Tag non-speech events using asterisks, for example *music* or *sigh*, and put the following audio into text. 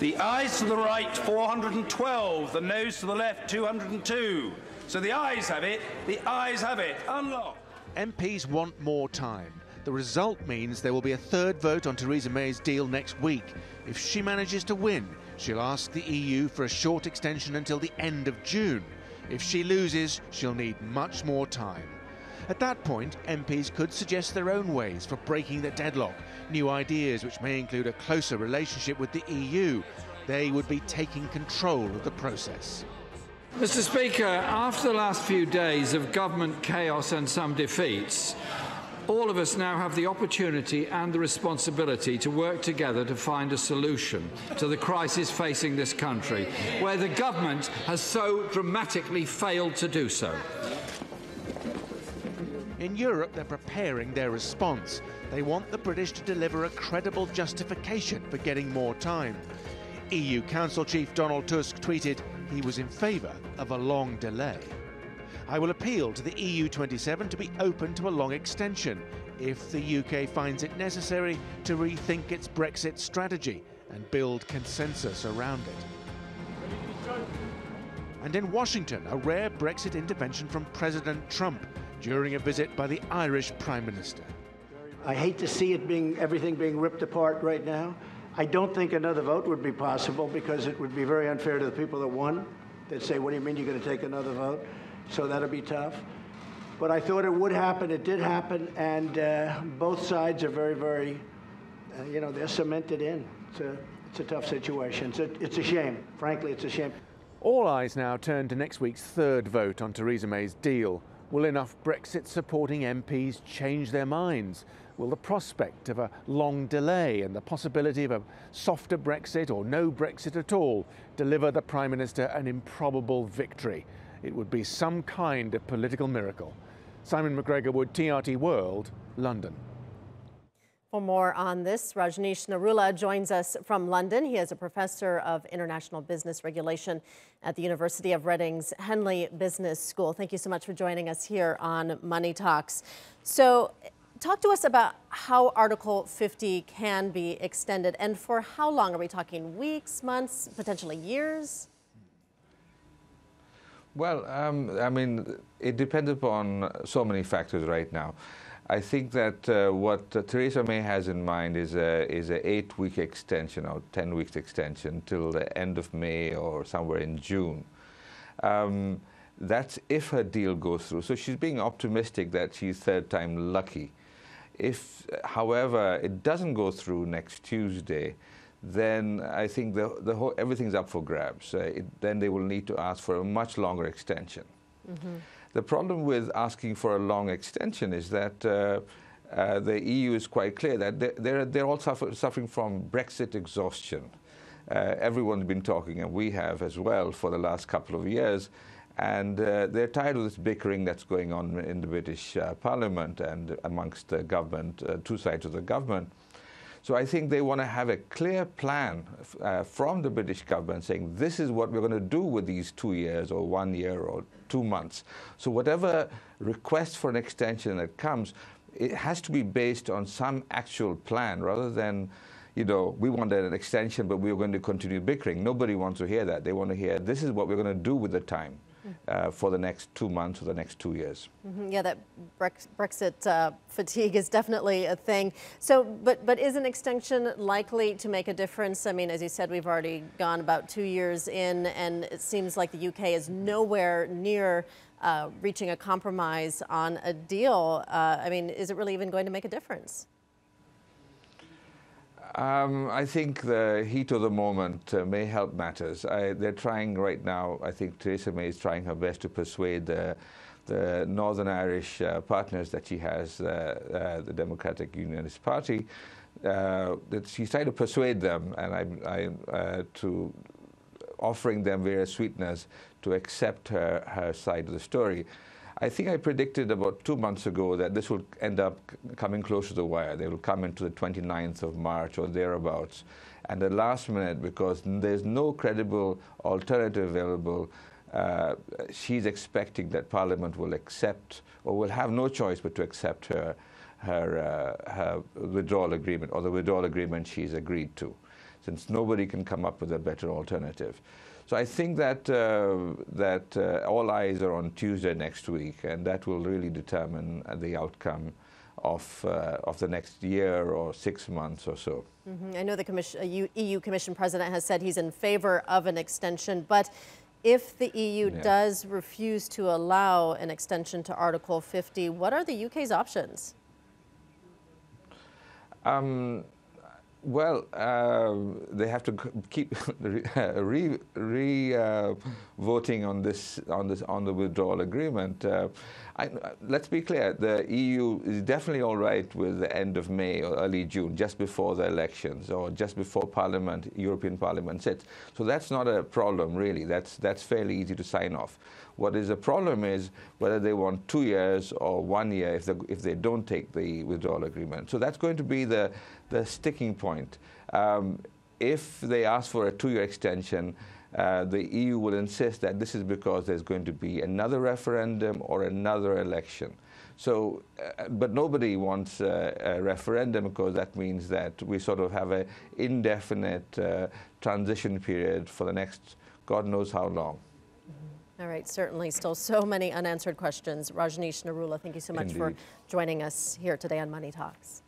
The ayes to the right, 412. The noes to the left, 202. So the ayes have it. The ayes have it. Unlock. MPs want more time. The result means there will be a third vote on Theresa May's deal next week. If she manages to win, she'll ask the EU for a short extension until the end of June. If she loses, she'll need much more time. At that point, MPs could suggest their own ways for breaking the deadlock, new ideas which may include a closer relationship with the EU. They would be taking control of the process. Mr. Speaker, after the last few days of government chaos and some defeats, all of us now have the opportunity and the responsibility to work together to find a solution to the crisis facing this country, where the government has so dramatically failed to do so. In Europe, they're preparing their response. They want the British to deliver a credible justification for getting more time. EU Council Chief Donald Tusk tweeted he was in favour of a long delay. I will appeal to the EU27 to be open to a long extension if the UK finds it necessary to rethink its Brexit strategy and build consensus around it. And in Washington, a rare Brexit intervention from President Trump during a visit by the Irish Prime Minister. I hate to see it being everything being ripped apart right now. I don't think another vote would be possible because it would be very unfair to the people that won. They'd say, "What do you mean you're going to take another vote?" So that'll be tough. But I thought it would happen. It did happen, and uh, both sides are very, very, uh, you know, they're cemented in. It's a, it's a tough situation. It's a, it's a shame. Frankly, it's a shame. All eyes now turn to next week's third vote on Theresa May's deal. Will enough Brexit supporting MPs change their minds? Will the prospect of a long delay and the possibility of a softer Brexit or no Brexit at all deliver the Prime Minister an improbable victory? It would be some kind of political miracle. Simon McGregor Wood, TRT World, London. For more on this, Rajneesh Narula joins us from London. He is a professor of international business regulation at the University of Reading's Henley Business School. Thank you so much for joining us here on Money Talks. So, talk to us about how Article 50 can be extended and for how long? Are we talking weeks, months, potentially years? Well, um, I mean, it depends upon so many factors right now. I think that uh, what uh, Theresa May has in mind is a is a eight week extension or ten weeks extension till the end of May or somewhere in June. Um, that's if her deal goes through. So she's being optimistic that she's third time lucky. If, however, it doesn't go through next Tuesday, then I think the, the whole, everything's up for grabs. Uh, it, then they will need to ask for a much longer extension. Mm -hmm. The problem with asking for a long extension is that uh, uh, the EU is quite clear that they're, they're, they're all suffer, suffering from Brexit exhaustion. Uh, everyone's been talking, and we have as well, for the last couple of years. And uh, they're tired of this bickering that's going on in the British uh, Parliament and amongst the government, uh, two sides of the government. So I think they want to have a clear plan uh, from the British government saying this is what we're going to do with these two years or one year or two months. So whatever request for an extension that comes, it has to be based on some actual plan rather than you know, we want an extension, but we're going to continue bickering. Nobody wants to hear that. They want to hear this is what we're going to do with the time uh, for the next two months or the next two years. Mm -hmm. Yeah, that Brexit uh, fatigue is definitely a thing. So, but but is an extension likely to make a difference? I mean, as you said, we've already gone about two years in, and it seems like the UK is nowhere near. Uh, reaching a compromise on a deal. Uh, I mean, is it really even going to make a difference? Um, I think the heat of the moment uh, may help matters. I, they're trying right now, I think Theresa May is trying her best to persuade the, the Northern Irish uh, partners that she has, uh, uh the Democratic Unionist Party, uh, that she's trying to persuade them and I, I, to offering them various sweeteners to accept her, her side of the story. I think I predicted about two months ago that this will end up coming close to the wire. They will come into the 29th of March or thereabouts. And the last minute, because there's no credible alternative available, uh, she's expecting that Parliament will accept or will have no choice but to accept her, her, uh, her withdrawal agreement or the withdrawal agreement she's agreed to. Since nobody can come up with a better alternative. So I think that uh, that uh, all eyes are on Tuesday next week, and that will really determine uh, the outcome of uh, of the next year or six months or so. Mm -hmm. I know the commission, EU, EU Commission President has said he's in favor of an extension, but if the EU yeah. does refuse to allow an extension to Article 50, what are the UK's options? Um, well, uh, they have to keep *laughs* re, re uh, voting on this on this on the withdrawal agreement. Uh, I, let's be clear: the EU is definitely all right with the end of May or early June, just before the elections or just before Parliament, European Parliament sits. So that's not a problem, really. That's that's fairly easy to sign off. What is a problem is whether they want two years or one year if if they don't take the withdrawal agreement. So that's going to be the, the sticking point. Um, if they ask for a two-year extension, uh, the EU will insist that this is because there's going to be another referendum or another election. So, uh, but nobody wants uh, a referendum because that means that we sort of have an indefinite uh, transition period for the next God knows how long. All right, certainly still so many unanswered questions. Rajneesh Narula, thank you so much Indeed. for joining us here today on Money Talks.